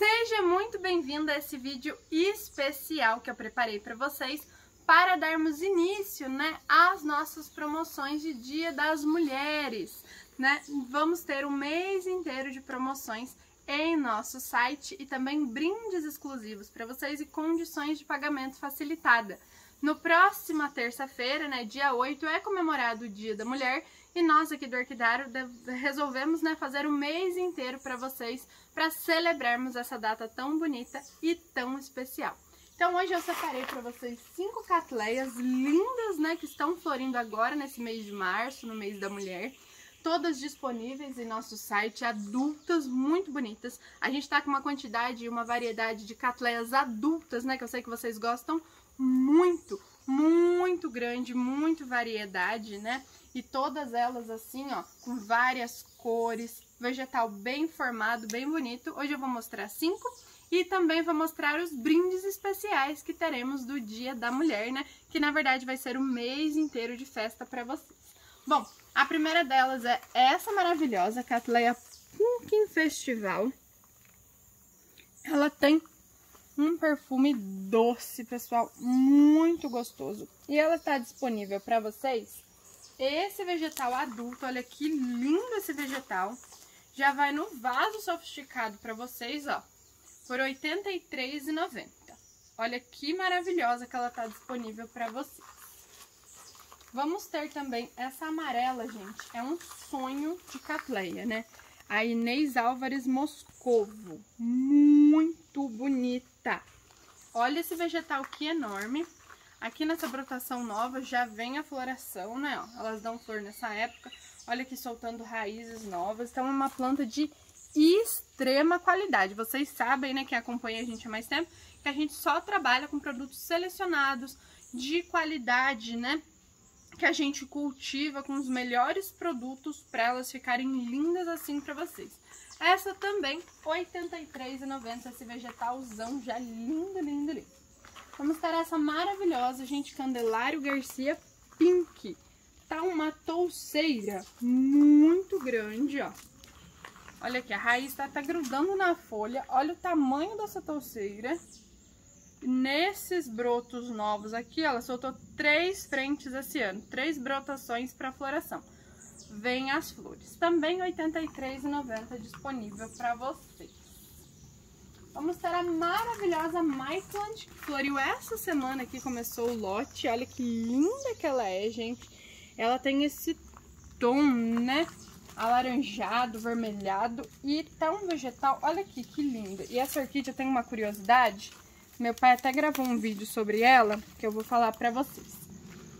Seja muito bem-vindo a esse vídeo especial que eu preparei para vocês para darmos início, né, às nossas promoções de Dia das Mulheres, né? Vamos ter um mês inteiro de promoções em nosso site e também brindes exclusivos para vocês e condições de pagamento facilitada. No próxima terça-feira, né, dia 8, é comemorado o Dia da Mulher e nós aqui do Orquidário resolvemos né, fazer o mês inteiro para vocês, para celebrarmos essa data tão bonita e tão especial. Então hoje eu separei para vocês cinco catleias lindas, né, que estão florindo agora nesse mês de março, no mês da mulher. Todas disponíveis em nosso site, adultas, muito bonitas. A gente tá com uma quantidade e uma variedade de catleias adultas, né, que eu sei que vocês gostam muito, muito grande, muito variedade, né? e todas elas assim, ó, com várias cores, vegetal bem formado, bem bonito. Hoje eu vou mostrar cinco e também vou mostrar os brindes especiais que teremos do Dia da Mulher, né? Que na verdade vai ser o mês inteiro de festa para vocês. Bom, a primeira delas é essa maravilhosa Catleia Pumpkin Festival. Ela tem um perfume doce, pessoal, muito gostoso. E ela está disponível para vocês esse vegetal adulto, olha que lindo esse vegetal. Já vai no vaso sofisticado para vocês, ó, por R$ 83,90. Olha que maravilhosa que ela tá disponível para vocês. Vamos ter também essa amarela, gente. É um sonho de catleia, né? A Inês Álvares Moscovo. Muito bonita. Olha esse vegetal que enorme. Aqui nessa brotação nova já vem a floração, né? Ó, elas dão flor nessa época. Olha aqui soltando raízes novas. Então é uma planta de extrema qualidade. Vocês sabem, né, que acompanha a gente há mais tempo, que a gente só trabalha com produtos selecionados, de qualidade, né? Que a gente cultiva com os melhores produtos para elas ficarem lindas assim para vocês. Essa também, R$ 83,90, esse vegetalzão já lindo, lindo, lindo. Vamos ter essa maravilhosa, gente, Candelário Garcia Pink. Tá uma touceira muito grande, ó. Olha aqui, a raiz tá, tá grudando na folha. Olha o tamanho dessa touceira. Nesses brotos novos aqui, ela soltou três frentes esse ano. Três brotações para floração. Vem as flores. Também R$ 83,90 disponível para vocês. Vamos ter a maravilhosa Maitland, que floriu essa semana aqui, começou o lote. Olha que linda que ela é, gente. Ela tem esse tom, né? Alaranjado, vermelhado e tá um vegetal, olha aqui que linda. E essa orquídea tem uma curiosidade, meu pai até gravou um vídeo sobre ela, que eu vou falar pra vocês.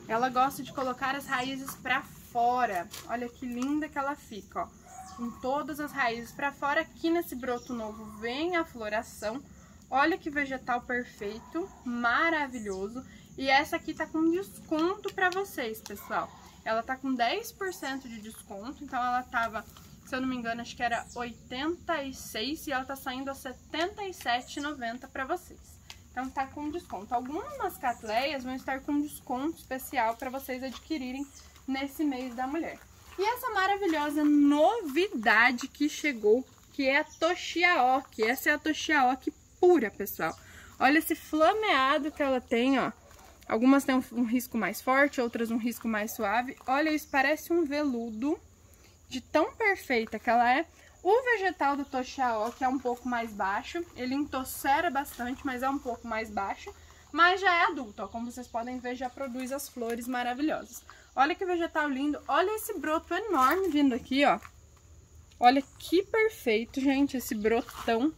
Ela gosta de colocar as raízes pra fora, olha que linda que ela fica, ó com todas as raízes para fora. Aqui nesse broto novo vem a floração. Olha que vegetal perfeito, maravilhoso. E essa aqui tá com desconto para vocês, pessoal. Ela tá com 10% de desconto, então ela tava, se eu não me engano, acho que era 86 e ela tá saindo a 77,90 para vocês. Então tá com desconto. Algumas catleias vão estar com desconto especial para vocês adquirirem nesse mês da mulher. E essa maravilhosa novidade que chegou, que é a Toshiaoki. Essa é a Toshiaoki pura, pessoal. Olha esse flameado que ela tem, ó. Algumas têm um, um risco mais forte, outras um risco mais suave. Olha isso, parece um veludo de tão perfeita que ela é. O vegetal do Toshiaoki é um pouco mais baixo, ele entocera bastante, mas é um pouco mais baixo. Mas já é adulto, ó, como vocês podem ver, já produz as flores maravilhosas. Olha que vegetal lindo. Olha esse broto enorme vindo aqui, ó. Olha que perfeito, gente, esse brotão.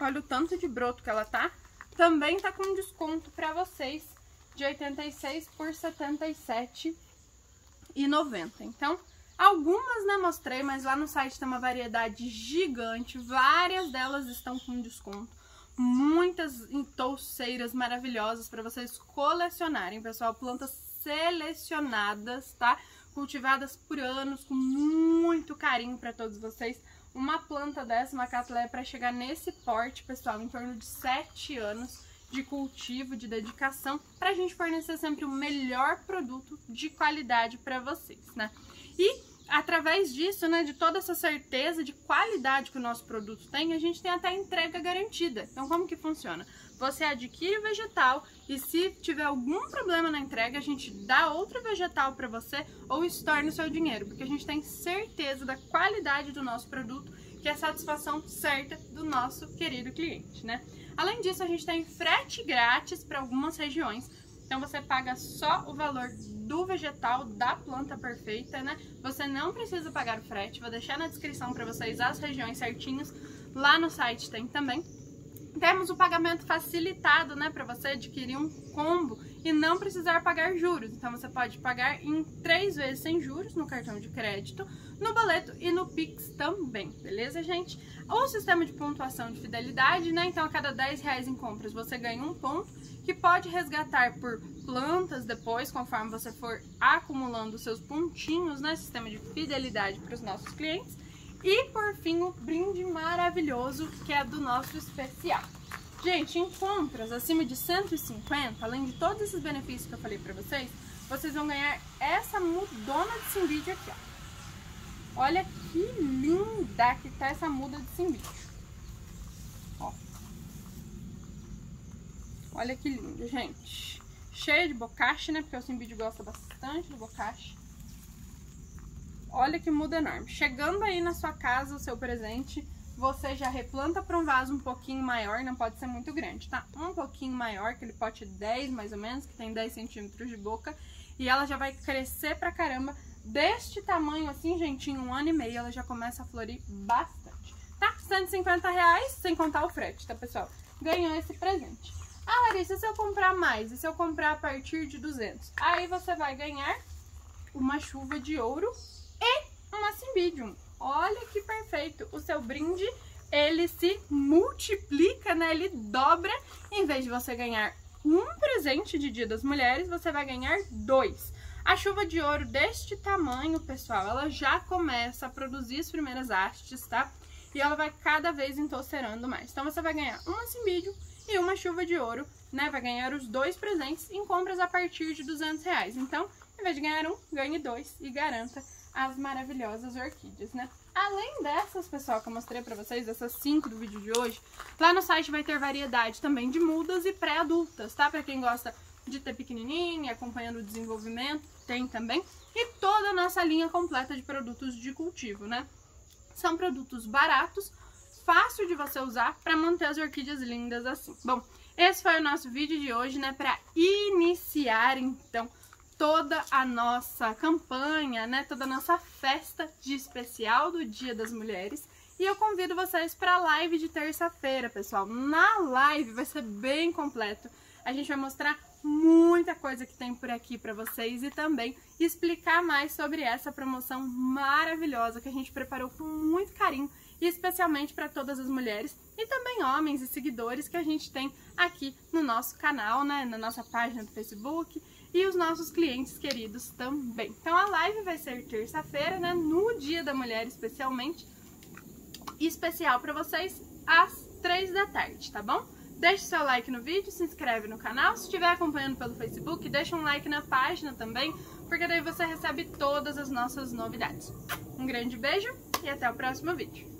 Olha o tanto de broto que ela tá. Também tá com desconto pra vocês de 86 por 77,90. Então, algumas né, mostrei, mas lá no site tem uma variedade gigante. Várias delas estão com desconto. Muitas touceiras maravilhosas para vocês colecionarem, pessoal. Plantas selecionadas, tá? Cultivadas por anos, com muito carinho para todos vocês. Uma planta dessa, uma catleia, para chegar nesse porte, pessoal, em torno de 7 anos de cultivo, de dedicação, para a gente fornecer sempre o melhor produto de qualidade para vocês, né? E através disso, né, de toda essa certeza de qualidade que o nosso produto tem, a gente tem até entrega garantida. Então, como que funciona? Você adquire o vegetal e se tiver algum problema na entrega, a gente dá outro vegetal para você ou estorna o seu dinheiro, porque a gente tem certeza da qualidade do nosso produto, que é a satisfação certa do nosso querido cliente, né? Além disso, a gente tem frete grátis para algumas regiões. Então você paga só o valor do vegetal da planta perfeita, né? Você não precisa pagar o frete, vou deixar na descrição para vocês as regiões certinhas. Lá no site tem também. Temos o pagamento facilitado, né, para você adquirir um combo e não precisar pagar juros. Então você pode pagar em três vezes sem juros no cartão de crédito, no boleto e no Pix também, beleza, gente? O sistema de pontuação de fidelidade, né? Então a cada 10 reais em compras você ganha um ponto que pode resgatar por plantas depois, conforme você for acumulando seus pontinhos, né? Sistema de fidelidade para os nossos clientes. E por fim, o brinde maravilhoso que é do nosso especial. Gente, em compras acima de 150, além de todos esses benefícios que eu falei pra vocês, vocês vão ganhar essa mudona de simbide aqui, ó. Olha que linda que tá essa muda de simbide. Ó. Olha que lindo, gente. Cheia de bocache, né? Porque o simbide gosta bastante do bocache. Olha que muda enorme. Chegando aí na sua casa o seu presente, você já replanta para um vaso um pouquinho maior, não pode ser muito grande, tá? Um pouquinho maior, aquele pote 10 mais ou menos, que tem 10 centímetros de boca. E ela já vai crescer pra caramba. Deste tamanho assim, gente, em um ano e meio ela já começa a florir bastante. Tá? 150 reais, sem contar o frete, tá, pessoal? Ganhou esse presente. Ah, Larissa, se eu comprar mais, e se eu comprar a partir de 200? Aí você vai ganhar uma chuva de ouro e uma Cymbidium. Olha que perfeito! O seu brinde, ele se multiplica, né? Ele dobra. Em vez de você ganhar um presente de Dia das Mulheres, você vai ganhar dois. A chuva de ouro deste tamanho, pessoal, ela já começa a produzir as primeiras hastes, tá? E ela vai cada vez entocerando mais. Então você vai ganhar uma Cymbidium e uma chuva de ouro, né? Vai ganhar os dois presentes em compras a partir de 200 reais. Então, vez de ganhar um, ganhe dois e garanta as maravilhosas orquídeas, né? Além dessas, pessoal, que eu mostrei pra vocês, dessas cinco do vídeo de hoje, lá no site vai ter variedade também de mudas e pré-adultas, tá? Pra quem gosta de ter pequenininha, acompanhando o desenvolvimento, tem também. E toda a nossa linha completa de produtos de cultivo, né? São produtos baratos, fácil de você usar para manter as orquídeas lindas assim. Bom, esse foi o nosso vídeo de hoje, né? Para iniciar, então, toda a nossa campanha, né, toda a nossa festa de especial do Dia das Mulheres. E eu convido vocês para a live de terça-feira, pessoal. Na live vai ser bem completo. A gente vai mostrar muita coisa que tem por aqui para vocês e também explicar mais sobre essa promoção maravilhosa que a gente preparou com muito carinho e especialmente para todas as mulheres e também homens e seguidores que a gente tem aqui no nosso canal, né, na nossa página do Facebook e os nossos clientes queridos também. Então a live vai ser terça-feira, né, no Dia da Mulher especialmente, especial para vocês às três da tarde, tá bom? Deixe seu like no vídeo, se inscreve no canal, se estiver acompanhando pelo Facebook, deixa um like na página também, porque daí você recebe todas as nossas novidades. Um grande beijo e até o próximo vídeo.